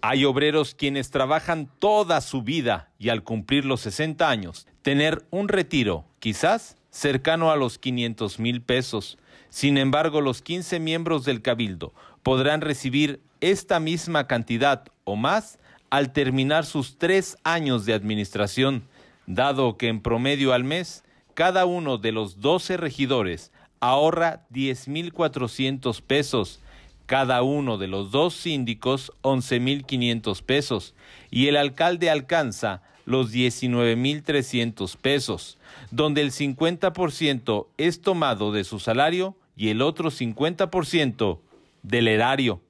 Hay obreros quienes trabajan toda su vida y al cumplir los 60 años, tener un retiro, quizás cercano a los 500 mil pesos. Sin embargo, los 15 miembros del Cabildo podrán recibir esta misma cantidad o más al terminar sus tres años de administración, dado que en promedio al mes cada uno de los 12 regidores ahorra 10.400 pesos, cada uno de los dos síndicos 11.500 pesos y el alcalde alcanza los 19.300 pesos, donde el 50% es tomado de su salario y el otro 50% del erario,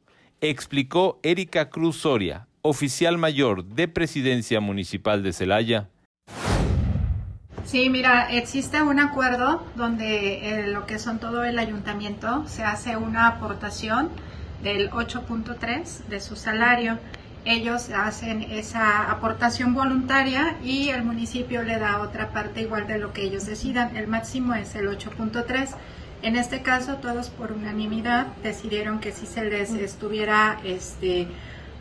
explicó Erika Cruz Soria, oficial mayor de Presidencia Municipal de Celaya. Sí, mira, existe un acuerdo donde eh, lo que son todo el ayuntamiento se hace una aportación del 8.3 de su salario ellos hacen esa aportación voluntaria y el municipio le da otra parte igual de lo que ellos decidan. El máximo es el 8.3. En este caso, todos por unanimidad decidieron que si se les estuviera este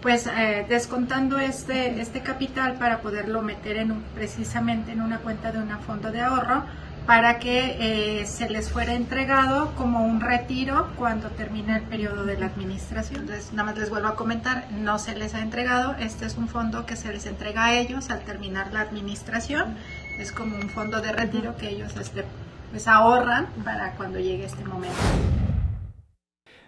pues eh, descontando este este capital para poderlo meter en precisamente en una cuenta de un fondo de ahorro para que eh, se les fuera entregado como un retiro cuando termine el periodo de la administración. Entonces, nada más les vuelvo a comentar, no se les ha entregado, este es un fondo que se les entrega a ellos al terminar la administración, es como un fondo de retiro que ellos este, pues ahorran para cuando llegue este momento.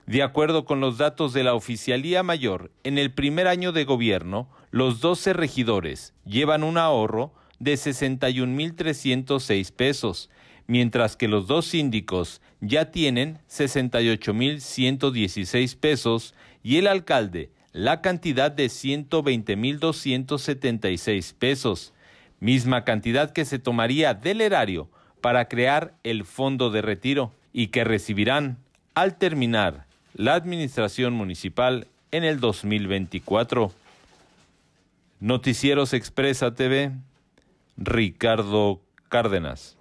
De acuerdo con los datos de la Oficialía Mayor, en el primer año de gobierno, los 12 regidores llevan un ahorro de 61.306 pesos, mientras que los dos síndicos ya tienen 68.116 pesos y el alcalde la cantidad de 120.276 pesos, misma cantidad que se tomaría del erario para crear el fondo de retiro y que recibirán al terminar la administración municipal en el 2024. Noticieros Expresa TV Ricardo Cárdenas.